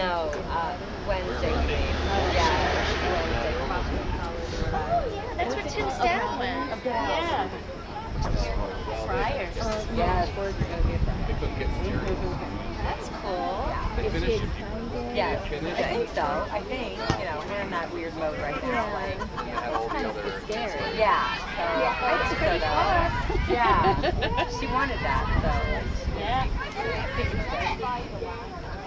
No, uh, Wednesday. Yeah, Wednesday. That's where Tim Stout went. Yeah. Friars. Yeah, we're gonna get that. They couldn't get material. That's cool. They finished. Yes, Finish? I think so. I think, you know, we're in that weird mode right now, like, And had all the other. yeah, so I think so though. Yeah, she wanted that, so. Yeah. I think it's good.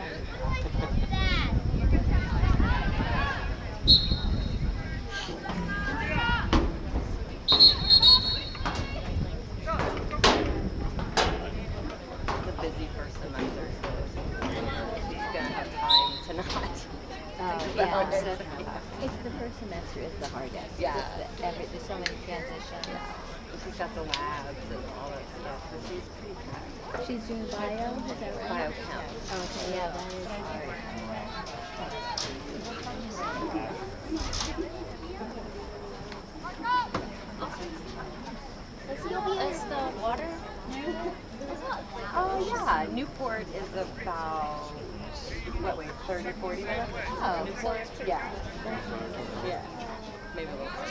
It's a busy first semester, so she's gonna have time to not. Think yeah, so it's the first semester is the hardest. Yeah. The, every, there's so many transitions. She's got the labs and all that stuff, so she's pretty. She's doing bio, is that right? Biochem. Okay, yeah, that is hard. Is the water? Oh yeah, Newport is about what wait, 30, 40 minutes? Oh, Newport? Yeah. Yeah. Maybe a little more.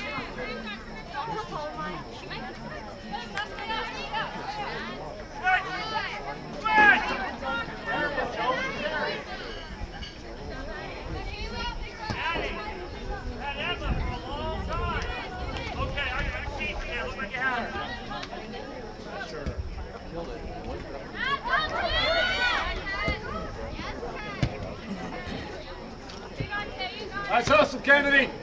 Kennedy.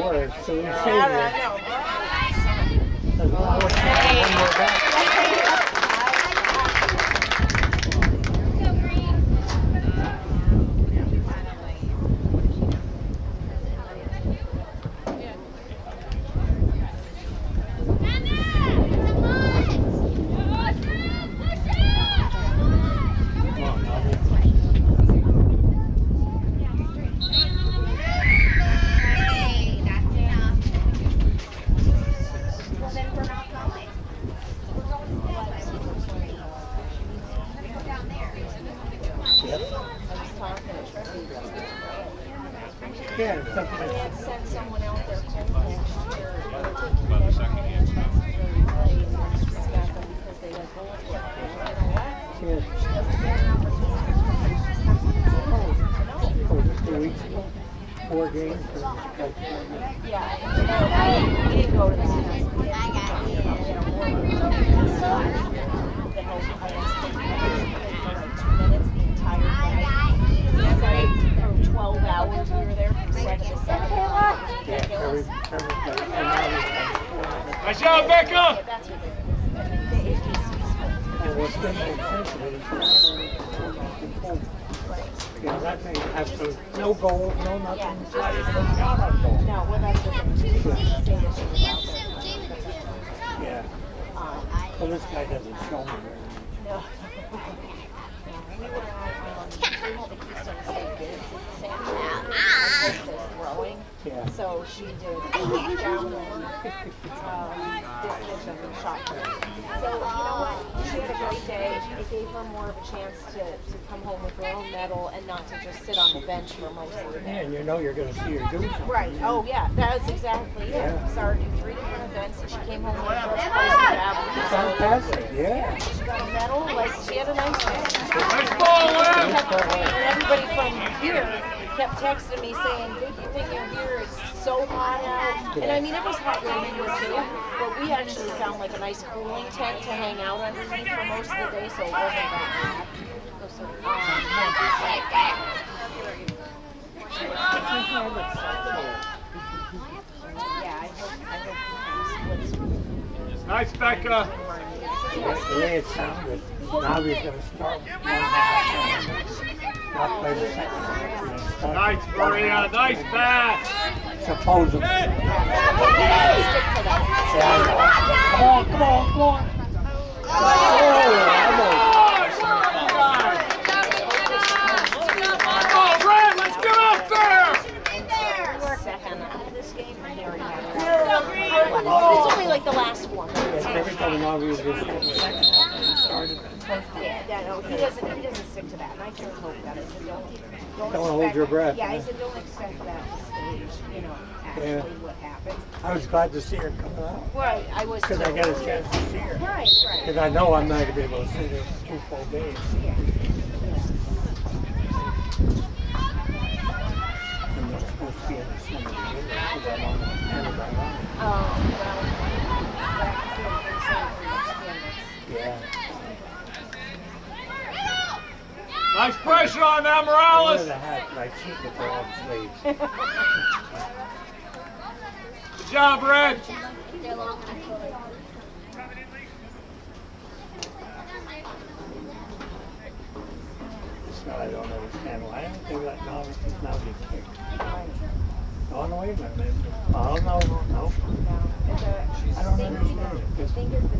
more, so we saved it. Well, this guy doesn't show me very No. We were out, um, we had the Keystone State Games Yeah. So she did down and um, distance and shot put. So you know what? She had a great day. It gave her more of a chance to, to come home with her own medal and not to just sit on the bench for most of the Yeah, day. and you know you're gonna see her do something. Right. Oh yeah, that was exactly it. Yeah. Saw her do three different events and she came home with first place in Javelin. So Fantastic, yeah. she got a medal. Like she had a nice day. Nice ball, Lynn! And everybody from here kept texting me saying, "Good thing you're here. So hot out." And I mean, it was hot where we were too, but we actually found like a nice cooling tent to hang out underneath for most of the day, so it wasn't that bad. Nice, Becca! That's The way it sounded, now half. and then start Nice, Maria! Nice pass! Supposedly. Stick to that. Yeah, I know. Come on, come on, come on. Oh, Red, let's get up there! second of this game, and they already have it. It's only like the last one. Every time now was just in the second half, and he started the first half. Yeah, yeah, no, he doesn't, he doesn't stick to that, and I told Hope that, I said, don't, don't Don't hold your breath, Yeah, I said, don't expect you know, Yeah. actually what happens. I was glad to see her coming out, Right, I was. because I too. get a chance to see her. Right, right. Because I know I'm not gonna be able to see her two full days. Yeah. And supposed to be in the summer because I'm on the. Um, well, yeah, 'cause they're pretty safe for your Yeah. Nice pressure on that, Morales! the hat, but I cheat with the sleeves. Good job, Red! I don't understand why I don't think that now it's now being kicked. Oh, no, wait a minute. Oh, no, no, no. It's a- I don't understand it.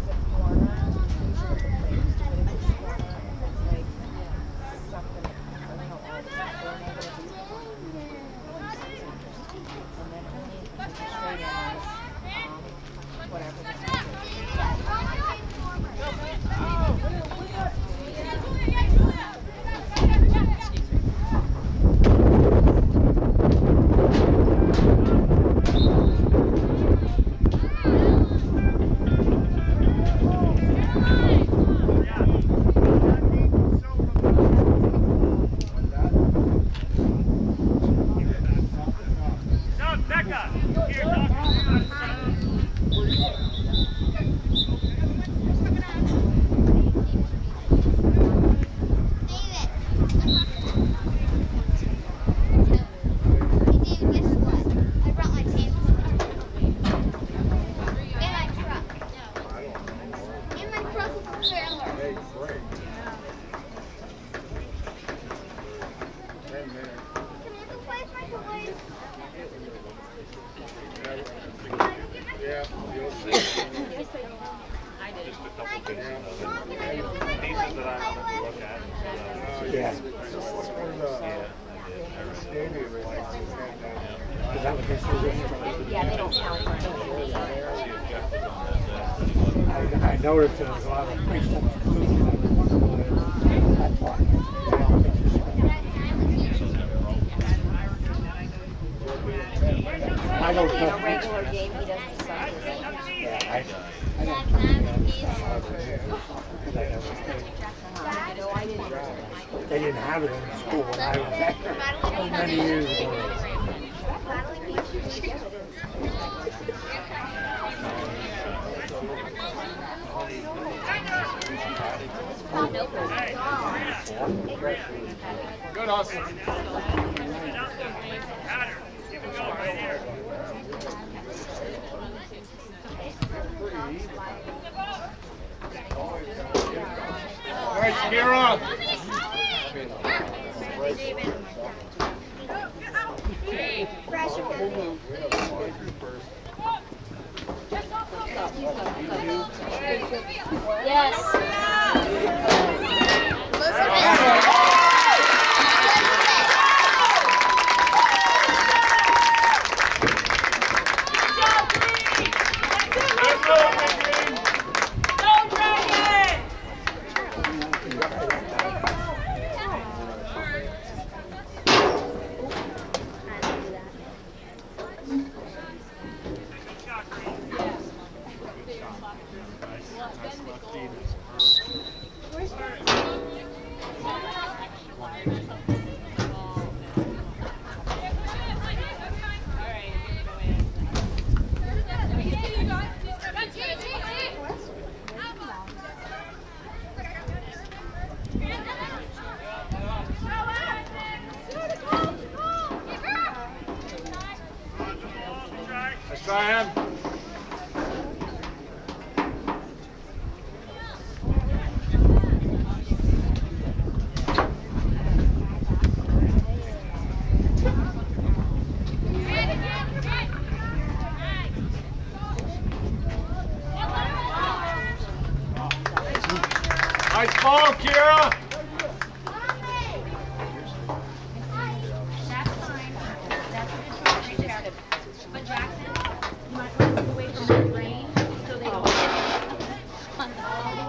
Yes.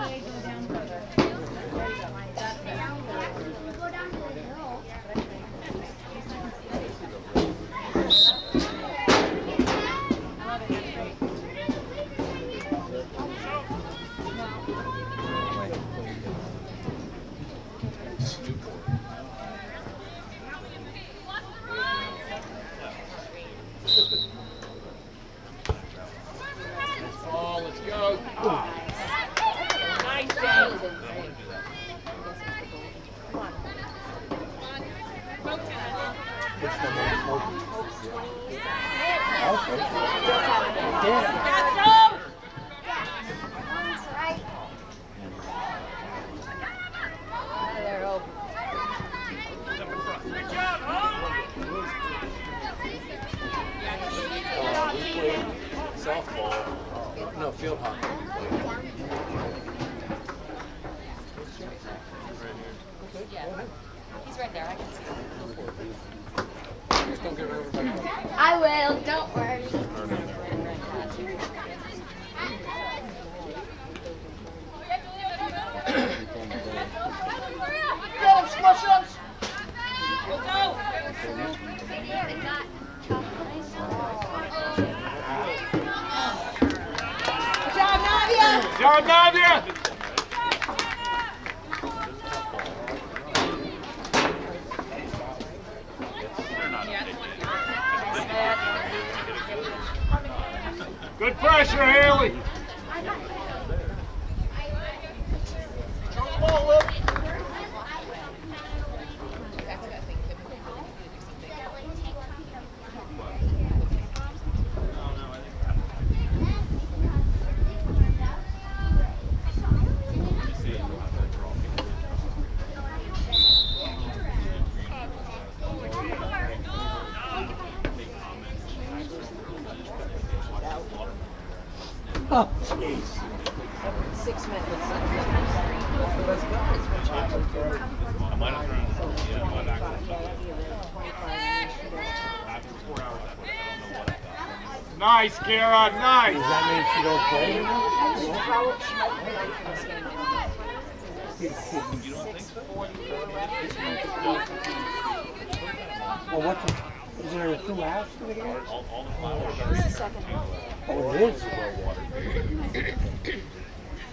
not may go down further. Good pressure, Haley. Jump ball, Will. God, nice. Does that mean she don't play? You don't think so? Well, what's the, is there two halves to the game? All, all the flowers are second half. Oh, it is?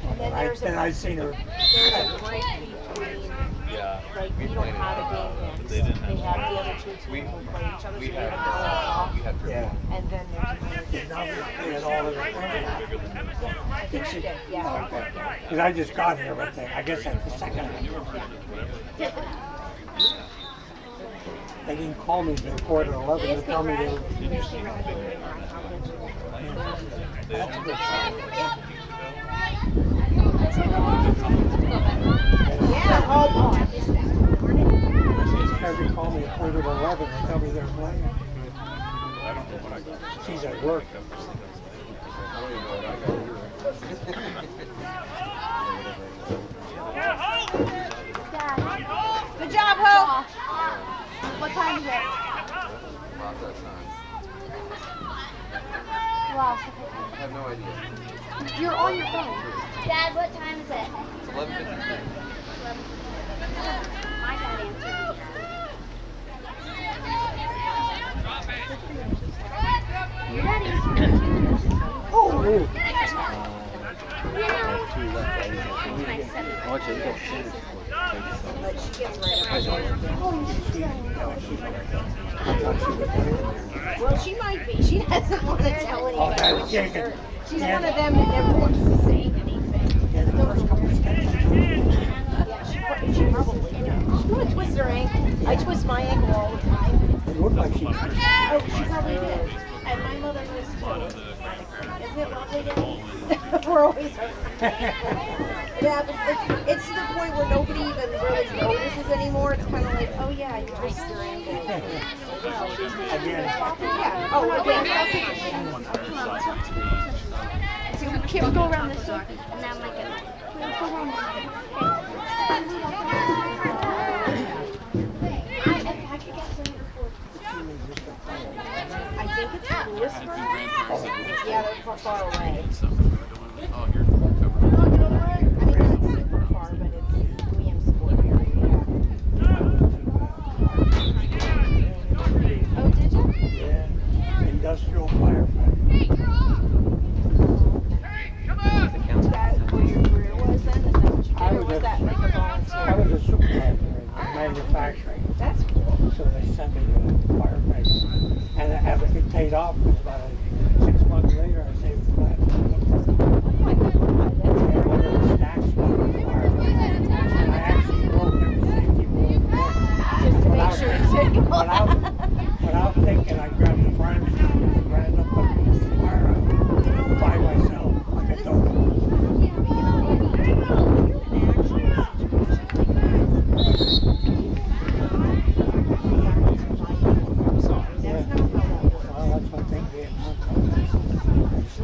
and then I, then seen her. There's a break between, yeah, like, we don't have a game yet. They, so they have the other two teams who play each other, so we have. And then there's because I just got here, but I guess that's the second. They didn't call me till quarter to eleven to tell me they. That's good. Yeah. Every call me at quarter to eleven and tell me they're playing. She's at work. Good job, Ho. What time is it? About that time. Wow. I have no idea. You're on your phone. Dad, what time is it? It's 11:53. My dad answered. Your dad answered. Oh, My seven. Watch it, you got seniors for But she gets right up. Well, she might be. She doesn't want to tell anybody she's chicken. She's Yeah. one of them that never wants to say anything. yeah, the first couple of steps. Yeah, she, she probably does. She's gonna twist her ankle. I twist my ankle all the time. It looked like she. Oh, she probably did. And my mother was too. Isn't it lovely? We're always Yeah, but it's, it's to the point where nobody even really notices anymore. It's kind of like, oh yeah, you're your ankle. Again. Yeah. Oh, okay. So Kim, go around this way. And then I'm like, let's go around this way. I, if I could get some before. I think it's Lewisburg. Yeah, they're far, far away. Oh, you're I mean, not super far, but it's Williamsport area. Yeah. Oh, did you? Yeah. Industrial firefighter. Is that where your career was then? Is that what you did, I or was was a- that like a volunteer? I was a supervisor in manufacturing. That's cool. So they sent me to firefighting. And it, it paid off. It was about a, six months later, I saved flat. Oh my god, that's And very one of the stacks was the firefighter. And I actually broke every safety rule. in the book. Just to make sure you take it Without, without thinking, I grabbed the fire machine and ran up and put the fire out by myself, like a dog. That's not how that works. Well, that's what they did.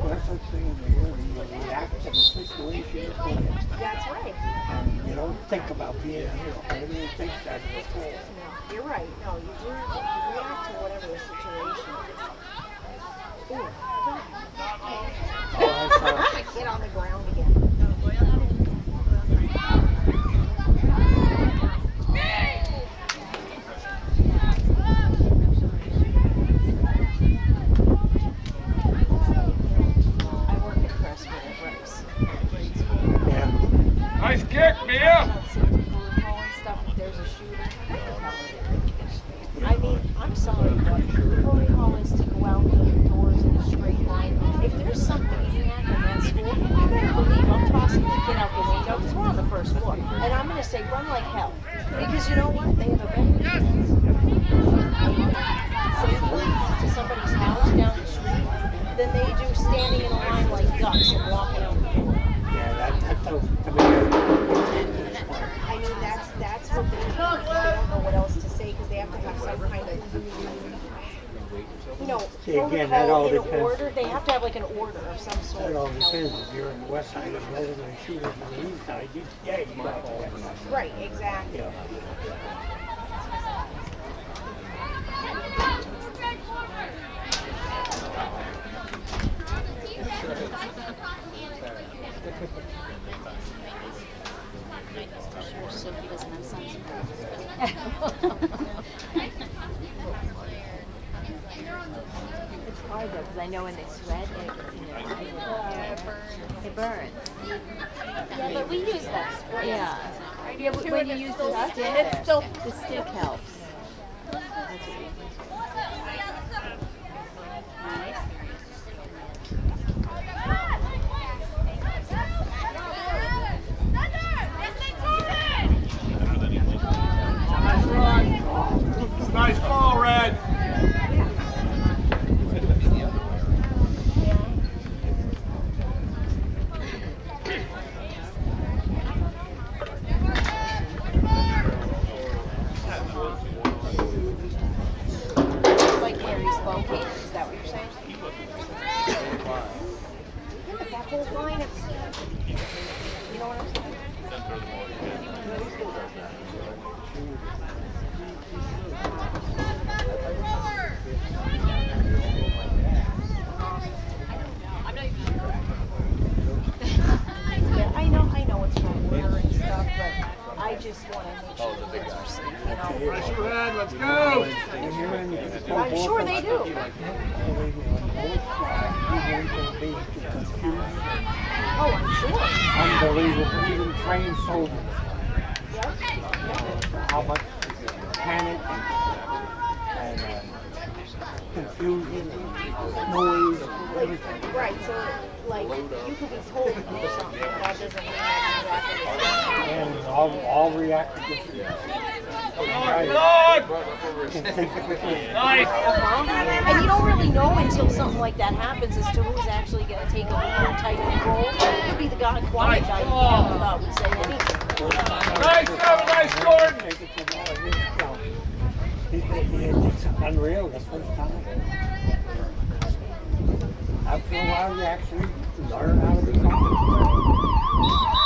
That's the thing here, you react to the situation you're put in. That's right. And you don't think about being a hero. Everyone thinks that before. No, you're right. No, you do you react to whatever the situation is. Ooh, God. Oh, I saw, Get on the ground again. I work at Crestwood at Rice. Grade school. Nice yeah. Nice I mean, I'm sorry, but the protocol is to go out the doors in a straight line. If there's some maniac in that school, you better believe I'm tossing the kid out the window because we're on the first floor. And I'm gonna say run like hell. Because you know what? They have a better to somebody's house down the street they do standing in a line like ducks and walking out the door. Yeah, that, that does, to me, I mean, that's, that's what they, they don't know what else to say because they have to have some kind of, you know, See, again, that all protocol in depends. order. They have to have like an order of some sort. it all to depends. If you're in the west side of Lebanon and shooters on the east side, you, yeah, you got the west side. Right, exactly. Yeah. Sure, Sophie doesn't have sunscreen. insurance. Yeah, but we use that spray. Yeah. Yeah, but when you use the stick, It's still the stick helps. That's what we Nice. Nice run. Nice ball, Red. like Harry's bogey. Is that what you're saying? Yeah, but that whole line of, you know what I'm saying? Yeah, I know, I know it's not water and stuff, but I just want to make sure the kids are safe, you know? Pressure, Red. Let's go. I'm sure they do. Oh, I'm sure. Unbelievable, even trained soldiers. How much panic and, and uh, confusion, noise, everything. Right, so like you could be told to do something, that doesn't mean that's exactly what you're And all, all reacted differently. Good. Nice. And you don't really know until something like that happens as to who's actually going to take a lead or tight control. It could be the guy, quiet guy you can't without and say anything. Nice, Trevor. Nice, Gordon. Take it from all of this, so, It's it's unreal the first time. After a while, you actually learn how to be confident.